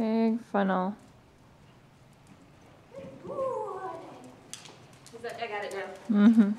Big funnel. Is I got it now. Mm-hmm.